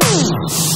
Peace.